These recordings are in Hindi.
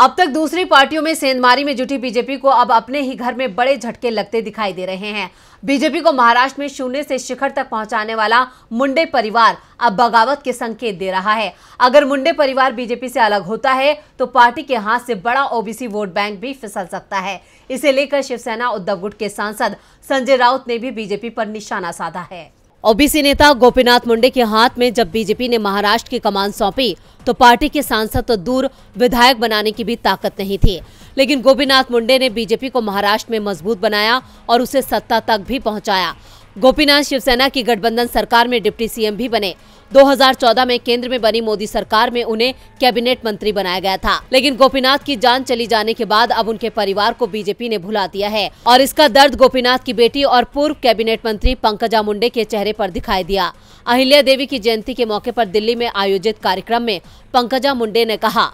अब तक दूसरी पार्टियों में सेंधमारी में जुटी बीजेपी को अब अपने ही घर में बड़े झटके लगते दिखाई दे रहे हैं। बीजेपी को महाराष्ट्र में शून्य से शिखर तक पहुँचाने वाला मुंडे परिवार अब बगावत के संकेत दे रहा है। अगर मुंडे परिवार बीजेपी से अलग होता है तो पार्टी के हाथ से बड़ा ओबीसी वोट बैंक भी फिसल सकता है। इसे लेकर शिवसेना उद्धव गुट के सांसद संजय राउत ने भी बीजेपी पर निशाना साधा है। ओबीसी नेता गोपीनाथ मुंडे के हाथ में जब बीजेपी ने महाराष्ट्र की कमान सौंपी तो पार्टी के सांसद तो दूर विधायक बनाने की भी ताकत नहीं थी। लेकिन गोपीनाथ मुंडे ने बीजेपी को महाराष्ट्र में मज़बूत बनाया और उसे सत्ता तक भी पहुँचाया। गोपीनाथ शिवसेना की गठबंधन सरकार में डिप्टी सीएम भी बने। 2014 में केंद्र में बनी मोदी सरकार में उन्हें कैबिनेट मंत्री बनाया गया था। लेकिन गोपीनाथ की जान चली जाने के बाद अब उनके परिवार को बीजेपी ने भुला दिया है। और इसका दर्द गोपीनाथ की बेटी और पूर्व कैबिनेट मंत्री पंकजा मुंडे के चेहरे पर दिखाई दिया। अहिल्या देवी की जयंती के मौके पर दिल्ली में आयोजित कार्यक्रम में पंकजा मुंडे ने कहा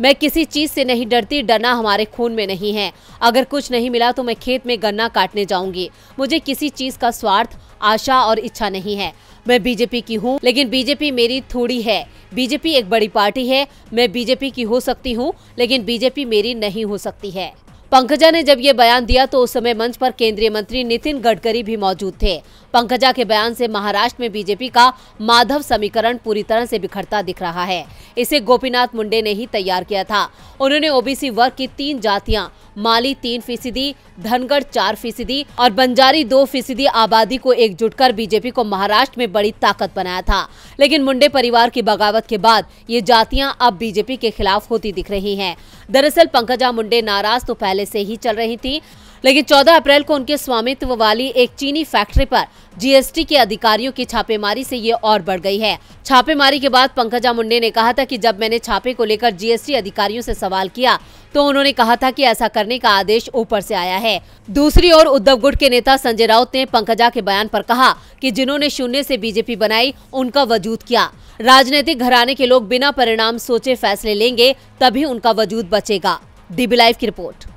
मैं किसी चीज़ से नहीं डरती, डरना हमारे खून में नहीं है। अगर कुछ नहीं मिला तो मैं खेत में गन्ना काटने जाऊँगी। मुझे किसी चीज़ का स्वार्थ, आशा और इच्छा नहीं है। मैं बीजेपी की हूँ, लेकिन बीजेपी मेरी थोड़ी है। बीजेपी एक बड़ी पार्टी है, मैं बीजेपी की हो सकती हूँ, लेकिन बीजेपी मेरी नहीं हो सकती है। पंकजा ने जब ये बयान दिया तो उस समय मंच पर केंद्रीय मंत्री नितिन गडकरी भी मौजूद थे। पंकजा के बयान से महाराष्ट्र में बीजेपी का माधव समीकरण पूरी तरह से बिखरता दिख रहा है। इसे गोपीनाथ मुंडे ने ही तैयार किया था। उन्होंने ओबीसी वर्ग की तीन जातियाँ, माली तीन फ़ीसदी धनगढ़ चार फ़ीसदी और बंजारी दो फ़ीसदी आबादी को एकजुट कर बीजेपी को महाराष्ट्र में बड़ी ताकत बनाया था। लेकिन मुंडे परिवार की बगावत के बाद ये जातियाँ अब बीजेपी के खिलाफ होती दिख रही हैं। दरअसल पंकजा मुंडे नाराज़ तो पहले से ही चल रही थी। लेकिन 14 अप्रैल को उनके स्वामित्व वाली एक चीनी फैक्ट्री पर जीएसटी के अधिकारियों की छापेमारी से ये और बढ़ गई है। छापेमारी के बाद पंकजा मुंडे ने कहा था कि जब मैंने छापे को लेकर जीएसटी अधिकारियों से सवाल किया तो उन्होंने कहा था कि ऐसा करने का आदेश ऊपर से आया है। दूसरी ओर उद्धव गुट के नेता संजय राउत ने पंकजा के बयान पर कहा कि जिन्होंने शून्य से बीजेपी बनाई, उनका वजूद क्या। राजनीतिक घराने के लोग बिना परिणाम सोचे फैसले लेंगे, तभी उनका वजूद बचेगा। डीबी लाइव की रिपोर्ट।